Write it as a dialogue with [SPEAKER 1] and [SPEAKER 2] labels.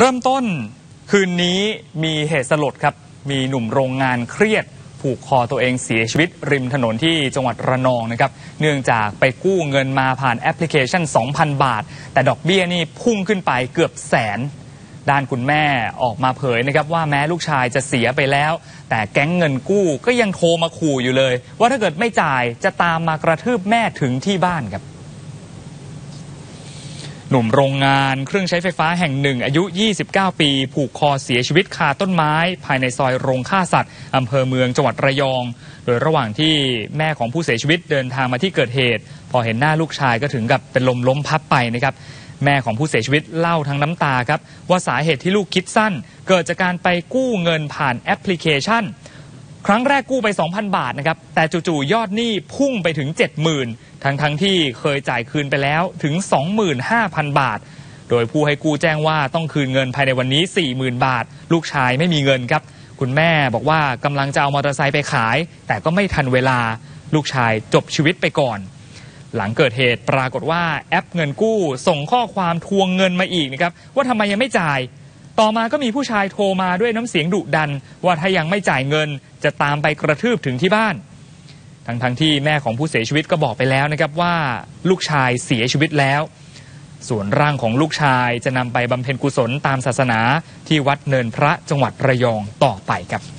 [SPEAKER 1] เริ่มต้นคืนนี้มีเหตุสลดครับ มีหนุ่มโรงงานเครียด ผูกคอตัวเองเสียชีวิต ริมถนนที่จังหวัดระนองนะครับ เนื่องจากไปกู้เงินมาผ่านแอปพลิเคชัน 2,000 บาท แต่ดอกเบี้ยนี่พุ่งขึ้นไปเกือบแสน ด้านคุณแม่ออกมาเผยนะครับว่าแม้ลูกชายจะเสียไปแล้ว แต่แก๊งเงินกู้ก็ยังโทรมาขู่อยู่เลย ว่าถ้าเกิดไม่จ่ายจะตามมากระทืบแม่ถึงที่บ้านครับ หนุ่มโรงงานเครื่องใช้ไฟฟ้าแห่งหนึ่งอายุ 29 ปี ผูกคอเสียชีวิตคาต้นไม้ ภายในซอยโรงฆ่าสัตว์อำเภอเมืองจังหวัดระยอง โดยระหว่างที่แม่ของผู้เสียชีวิตเดินทางมาที่เกิดเหตุ พอเห็นหน้าลูกชายก็ถึงกับเป็นลมล้มพับไปนะครับแม่ของผู้เสียชีวิตเล่าทั้งน้ำตาครับว่าสาเหตุที่ลูกคิดสั้น เกิดจากการไปกู้เงินผ่านแอปพลิเคชัน ครั้งแรกกู้ไป 2,000 บาทนะครับ แต่จู่ๆยอดหนี้พุ่งไปถึง 70,000 ทั้งทั้งๆที่เคยจ่ายคืนไปแล้วถึง 25,000 บาท โดยผู้ให้กู้แจ้งว่าต้องคืนเงินภายในวันนี้ 40,000 บาท ลูกชายไม่มีเงินครับ คุณแม่บอกว่ากำลังจะเอามอเตอร์ไซค์ไปขาย แต่ก็ไม่ทันเวลาลูกชายจบชีวิตไปก่อน หลังเกิดเหตุปรากฏว่าแอปเงินกู้ส่งข้อความทวงเงินมาอีกนะครับว่าทำไมยังไม่จ่าย ต่อมาก็มีผู้ชายโทรมาด้วยน้ำเสียงดุดัน ว่าถ้ายังไม่จ่ายเงิน จะตามไปกระทืบถึงที่บ้าน ทั้งทั้งที่แม่ของผู้เสียชีวิตก็บอกไปแล้วนะครับว่าลูกชายเสียชีวิตแล้ว ส่วนร่างของลูกชายจะนำไปบำเพ็ญกุศลตามศาสนาที่วัดเนินพระจังหวัดระยองต่อไปครับ